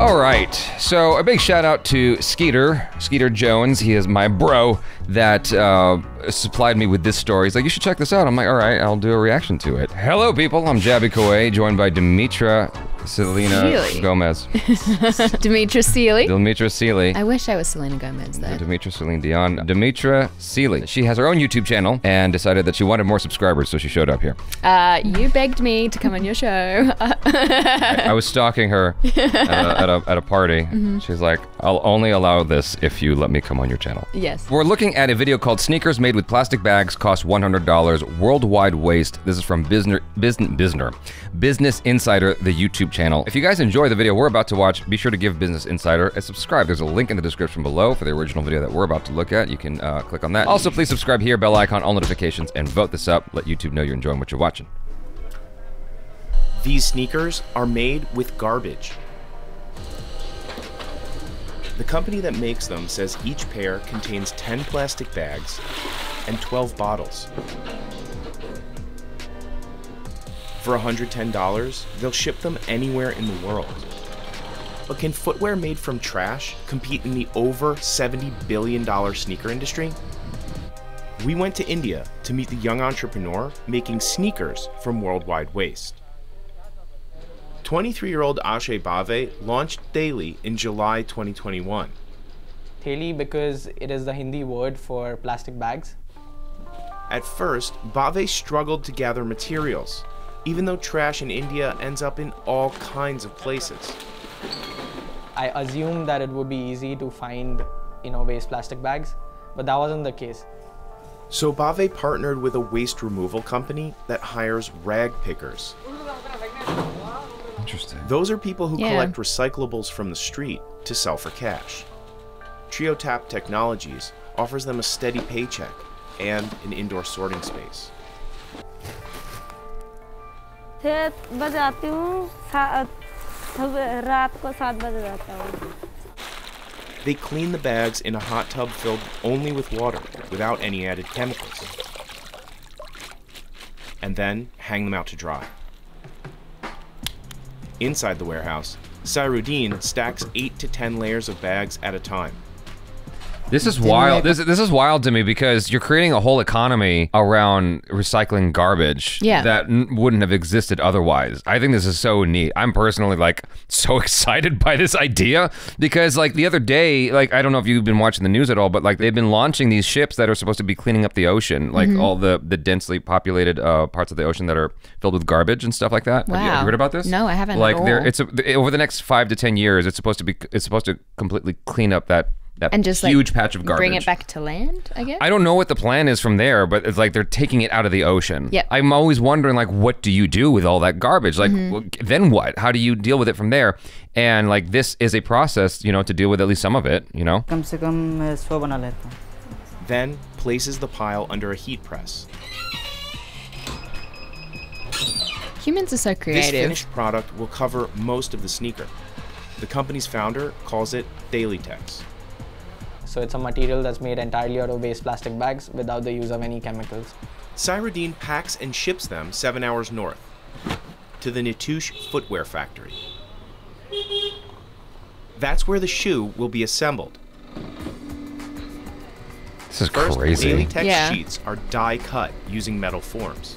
All right. So a big shout out to Skeeter, Skeeter Jones. He is my bro that uh, supplied me with this story. He's like, you should check this out. I'm like, all right, I'll do a reaction to it. Hello, people. I'm Jaby Koay, joined by Demitra Selena. Gomez. Demitra Sealy. Demitra Sealy. I wish I was Selena Gomez though. Demitra Celine Dion. Demitra Sealy. She has her own YouTube channel and decided that she wanted more subscribers, so she showed up here. Uh, you begged me to come on your show. I was stalking her at a, at a, at a party. Mm-hmm. She's like, I'll only allow this if you let me come on your channel. yes. We're looking at a video called Sneakers Made with Plastic Bags Cost $100 Worldwide Waste. This is from Business, Business, Business, Business Insider, the YouTube channel. If you guys enjoy the video we're about to watch, be sure to give Business Insider a subscribe. There's a link in the description below for the original video that we're about to look at. You can uh, click on that. Also, please subscribe here, bell icon, all notifications, and vote this up. Let YouTube know you're enjoying what you're watching. These sneakers are made with garbage. The company that makes them says each pair contains 10 plastic bags and 12 bottles. For $110, they'll ship them anywhere in the world. But can footwear made from trash compete in the over $70 billion sneaker industry? We went to India to meet the young entrepreneur making sneakers from worldwide waste. 23 year old Ashay Bhave launched Thaely in July 2021. Thaely because it is the Hindi word for plastic bags. At first, Bhave struggled to gather materials, even though trash in India ends up in all kinds of places. I assumed that it would be easy to find, you know, waste plastic bags, but that wasn't the case. So Bhave partnered with a waste removal company that hires rag pickers. Interesting. Those are people who Yeah. collect recyclables from the street to sell for cash. TrioTap Technologies offers them a steady paycheck and an indoor sorting space. छः बजे आती हूँ सा- सुबह- रात को सात बजे जाता हूँ They clean the bags in a hot tub filled only with water, without any added chemicals. And then hang them out to dry. Inside the warehouse, Cyrudine stacks 8 to 10 layers of bags at a time. This is wild. This, this is wild to me because you're creating a whole economy around recycling garbage Yeah. that n- wouldn't have existed otherwise. I think this is so neat. I'm personally like so excited by this idea because like the other day, like I don't know if you've been watching the news at all, but like they've been launching these ships that are supposed to be cleaning up the ocean, like Mm-hmm. all the the densely populated uh, parts of the ocean that are filled with garbage and stuff like that. Have you- Have you, Wow. heard about this? No, I haven't Like there, it's a, over the next five to ten years, it's supposed to be it's supposed to completely clean up that that and just huge like, patch of garbage. Bring it back to land, I guess. I don't know what the plan is from there, but it's like they're taking it out of the ocean. Yeah. I'm always wondering, like, what do you do with all that garbage? Like, mm -hmm. then what? How do you deal with it from there? And like, this is a process, you know, to deal with at least some of it, you know. Then places the pile under a heat press. Humans are so creative. This finished product will cover most of the sneaker. The company's founder calls it ThaelyTex. So it's a material that's made entirely out of waste plastic bags without the use of any chemicals. Cyrudine packs and ships them seven hours north to the Nitush footwear factory. That's where the shoe will be assembled. This is First, crazy. ThaelyTex Yeah. sheets are die cut using metal forms.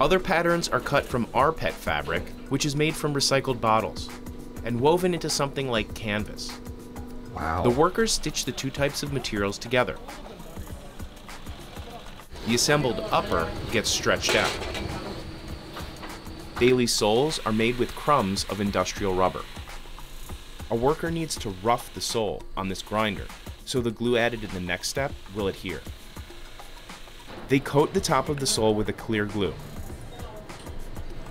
Other patterns are cut from RPET fabric, which is made from recycled bottles, and woven into something like canvas. Wow. The workers stitch the two types of materials together. The assembled upper gets stretched out. Thaely soles are made with crumbs of industrial rubber. A worker needs to rough the sole on this grinder, so the glue added in the next step will adhere. They coat the top of the sole with a clear glue.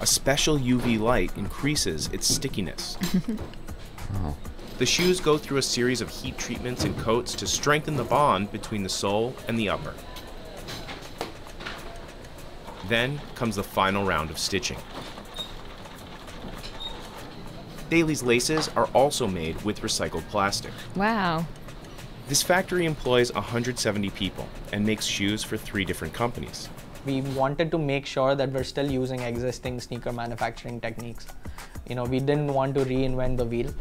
A special UV light increases its stickiness. The shoes go through a series of heat treatments and coats to strengthen the bond between the sole and the upper. Then comes the final round of stitching. Thaely's laces are also made with recycled plastic. Wow. This factory employs 170 people and makes shoes for three different companies. We wanted to make sure that we're still using existing sneaker manufacturing techniques. You know, we didn't want to reinvent the wheel.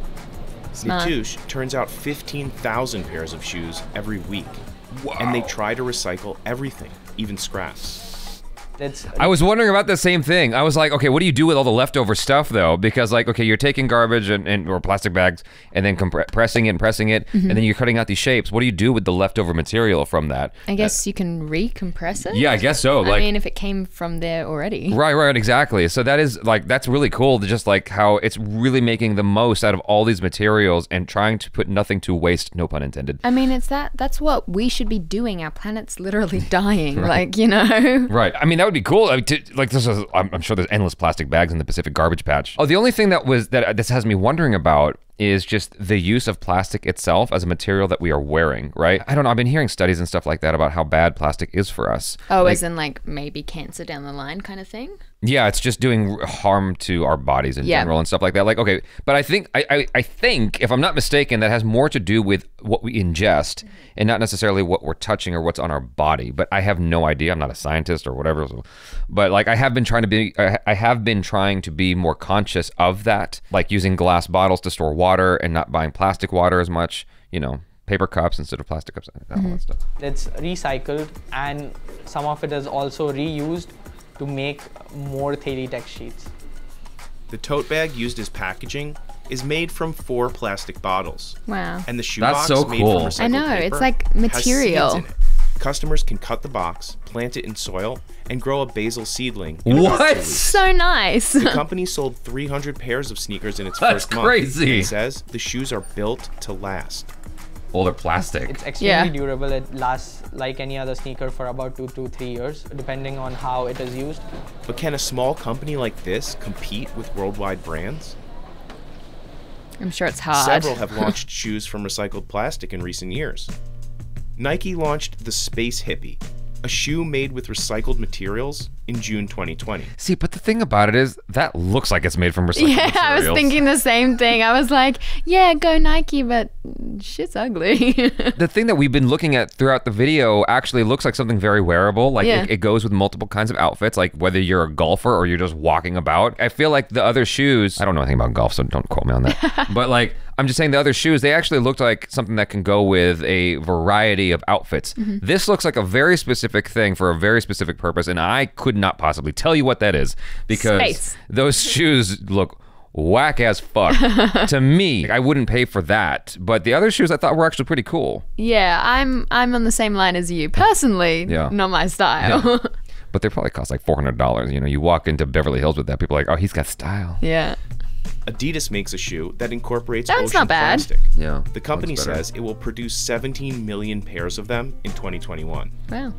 Smart. Nitouche turns out 15,000 pairs of shoes every week. And they try to recycle everything, even scraps. It's I was wondering about the same thing. I was like, okay, what do you do with all the leftover stuff though? Because like, okay, you're taking garbage and, and or plastic bags and then compressing it and pressing it, and then mm-hmm. you're cutting out these shapes. What do you do with the leftover material from that? I guess you can recompress it. Yeah, I guess so. Like, I mean, if it came from there already. Right, right, exactly. So that is like that's really cool. To just like how it's really making the most out of all these materials and trying to put nothing to waste. No pun intended. I mean, it's that. That's what we should be doing. Our planet's literally dying. Like you know. Right. I mean, that would be cool. I mean, to, like this is. I'm, I'm sure there's endless plastic bags in the Pacific garbage patch. Oh, the only thing that was that this has me wondering about is just the use of plastic itself as a material that we are wearing. Right. I don't know. I've been hearing studies and stuff like that about how bad plastic is for us. Oh, Like, as in like maybe cancer down the line, kind of thing. Yeah, it's just doing harm to our bodies in Yeah. general and stuff like that. Like, okay, but I think I, I, I think if I'm not mistaken, that has more to do with what we ingest and not necessarily what we're touching or what's on our body. But I have no idea. I'm not a scientist or whatever. so- But like, I have been trying to be, I I have been trying to be more conscious of that, like using glass bottles to store water and not buying plastic water as much. You know, paper cups instead of plastic cups. All that mm-hmm. stuff. it's recycled and some of it is also reused to make more ThaelyTex sheets. The tote bag used as packaging is made from four plastic bottles. Wow. And the That's shoebox so made cool. from recycled I know, it's paper like has seeds material. in it. Customers can cut the box, plant it in soil, and grow a basil seedling. in What? So nice. The company sold 300 pairs of sneakers in its That's first month. That's crazy. It says the shoes are built to last. Well, they're plastic. It's extremely Yeah. durable. It lasts like any other sneaker for about two to three years, depending on how it is used. But can a small company like this compete with worldwide brands? I'm sure it's hard. Several have launched shoes from recycled plastic in recent years. Nike launched the Space Hippie, a shoe made with recycled materials in June 2020. See, but the thing about it is that looks like it's made from recycled materials. Yeah, I was thinking the same thing. I was like, yeah, go Nike, but shit's ugly. the thing that we've been looking at throughout the video actually looks like something very wearable. Like Yeah. it, it goes with multiple kinds of outfits, like whether you're a golfer or you're just walking about. I feel like the other shoes, I don't know anything about golf, so don't quote me on that. but like, I'm just saying the other shoes, they actually looked like something that can go with a variety of outfits. Mm-hmm. This looks like a very specific thing for a very specific purpose, and I could not possibly tell you what that is because Space. those shoes look whack as fuck to me. I wouldn't pay for that, but the other shoes I thought were actually pretty cool. yeah, I'm I'm on the same line as you. Personally, Yeah. not my style. but they probably cost like four hundred dollars. You know, you walk into Beverly Hills with that, people are like, oh, he's got style. yeah. Adidas makes a shoe that incorporates That's ocean not bad. plastic. Yeah, The company says it will produce 17 million pairs of them in 2021. Wow.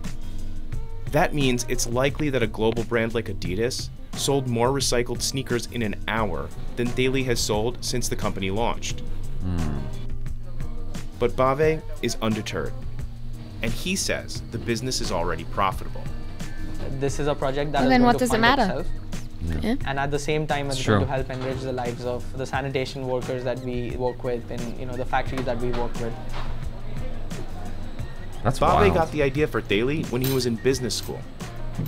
That means it's likely that a global brand like Adidas sold more recycled sneakers in an hour than Thaely has sold since the company launched. Hmm. But Bhave is undeterred. And he says the business is already profitable. This is a project that Well, is then going what to does it matter? itself. Yeah. And at the same time, it's It's going to help enrich the lives of the sanitation workers that we work with, and you know the factories that we work with. That's Bhave wild. got the idea for Thaely when he was in business school.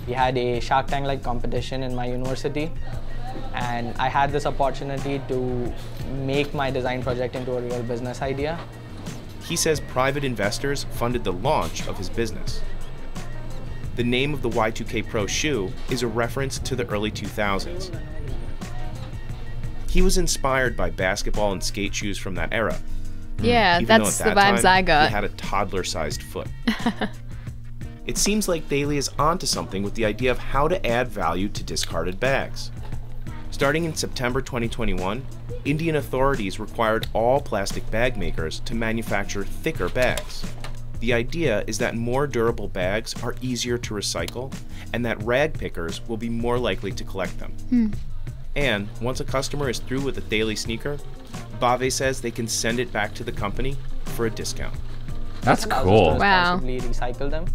We had a Shark Tank like competition in my university, and I had this opportunity to make my design project into a real business idea. He says private investors funded the launch of his business. The name of the Y2K Pro shoe is a reference to the early 2000s. He was inspired by basketball and skate shoes from that era. Yeah, hmm. even that's at the that vibes time, I got. He had a toddler-sized foot. it seems like Thaely is onto something with the idea of how to add value to discarded bags. Starting in September 2021, Indian authorities required all plastic bag makers to manufacture thicker bags. The idea is that more durable bags are easier to recycle, and that rag pickers will be more likely to collect them. Hmm. And once a customer is through with a Thaely sneaker, Bhave says they can send it back to the company for a discount. That's cool. Wow. responsibly recycle them.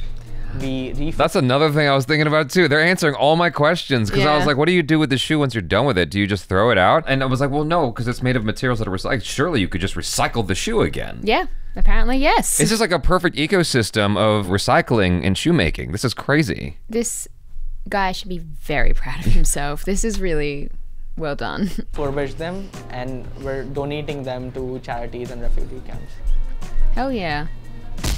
We refill That's another thing I was thinking about too. They're answering all my questions because I was like, "What do you do with the shoe once you're done with it? Do you just throw it out?" And I was like, "Well, no, because it's made of materials that are recycled. Surely you could just recycle the shoe again." Yeah, apparently yes. It's just like a perfect ecosystem of recycling and shoemaking. This is crazy. this guy should be very proud of himself. This is really well done. Furbished them and we're donating them to charities and refugee camps. Hell yeah.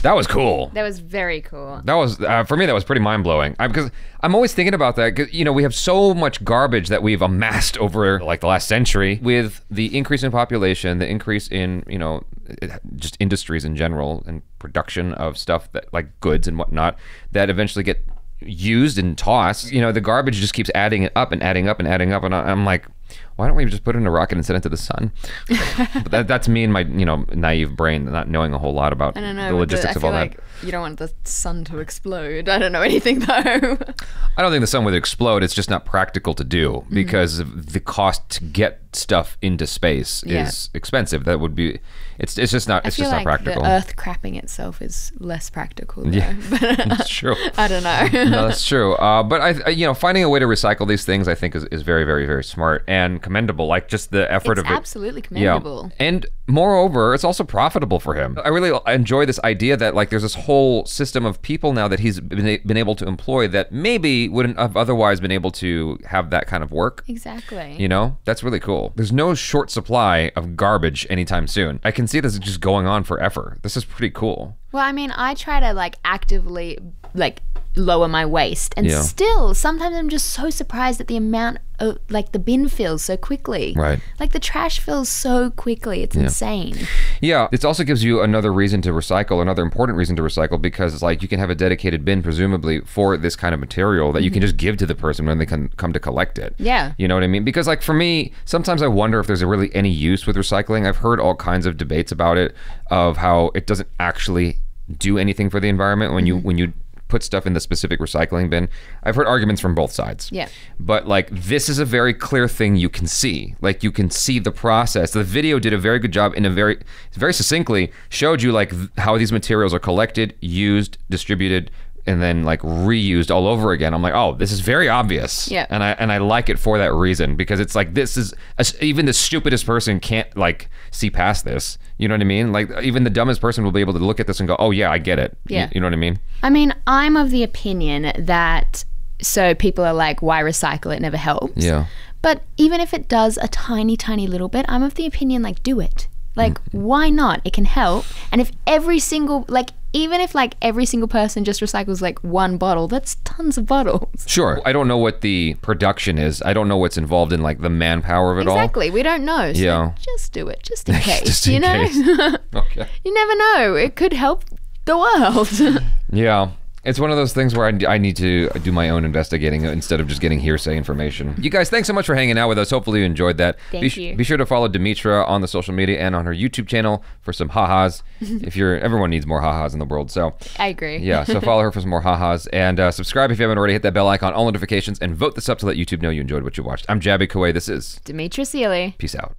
That was cool. That was very cool. That was uh, for me. That was pretty mind blowing. Because I'm always thinking about that. Because you know we have so much garbage that we've amassed over like the last century. With the increase in population, the increase in you know just industries in general and production of stuff that like goods and whatnot that eventually get used and tossed. You know the garbage just keeps adding up and adding up and adding up. And I'm like, why don't we just put it in a rocket and send it to the sun? but that, that's me and my you know naive brain not knowing a whole lot about I don't know. the logistics I of all that. like you don't want the sun to explode. I don't know anything though. I don't think the sun would explode. It's just not practical to do Mm-hmm. because of the cost to get stuff into space Yeah. is expensive. That would be. It's it's just not. I It's just like not practical. the Earth crapping itself is less practical. Though. Yeah. That's true. I don't know. no, that's true. Uh, but I, I- you know, finding a way to recycle these things, I think, is, is very, very, very smart and commendable. Like just the effort it's of it. absolutely commendable. Yeah. And moreover, it's also profitable for him. I really enjoy this idea that like there's this whole system of people now that he's been, been able to employ that maybe wouldn't have otherwise been able to have that kind of work. Exactly. You know, that's really cool. There's no short supply of garbage anytime soon. I can see this just going on forever. This is pretty cool. Well, I mean, I try to like actively like lower my waste, and Yeah. still sometimes I'm just so surprised at the amount of like the bin fills so quickly. Right. Like the trash fills so quickly. It's insane. Yeah, it also gives you another reason to recycle, another important reason to recycle, because it's like you can have a dedicated bin, presumably, for this kind of material that you can mm-hmm. just give to the person when they can come to collect it. Yeah. You know what I mean? Because, like, for me, sometimes I wonder if there's really any use with recycling. I've heard all kinds of debates about it, of how it doesn't actually do anything for the environment when you mm-hmm. when you put stuff in the specific recycling bin. I've heard arguments from both sides. Yeah. But like this is a very clear thing you can see. Like you can see the process. The video did a very good job in a very very succinctly showed you like how these materials are collected, used, distributed and then like reused all over again. I'm like, "Oh, this is very obvious." Yeah. And I and I like it for that reason because it's like this is even the stupidest person can't like see past this. You know what I mean? Like even the dumbest person will be able to look at this and go, "Oh yeah, I get it." You- Yeah. You, know what I mean? I mean, I'm of the opinion that so people are like, why recycle? It never helps. Yeah. But even if it does a tiny, tiny little bit, I'm of the opinion like, do it. Like, mm. why not? It can help. And if every single, like, even if like every single person just recycles like one bottle, that's tons of bottles. Sure. I don't know what the production is. I don't know what's involved in like the manpower of it all. Exactly. We don't know. So Yeah. just do it, just in case. Just you in know? case. Okay. you never know. It could help the world. Yeah. It's one of those things where I, I need to do my own investigating instead of just getting hearsay information. You guys, thanks so much for hanging out with us. Hopefully you enjoyed that. Thank be, you. Be sure to follow Demitra on the social media and on her YouTube channel for some ha-has. if you're, everyone needs more ha-has in the world. So I agree. yeah, so follow her for some more ha-has and uh, subscribe if you haven't already. Hit that bell icon, all notifications, and vote this up to let YouTube know you enjoyed what you watched. I'm Jaby Koay. This is Demitra Sealy. Peace out.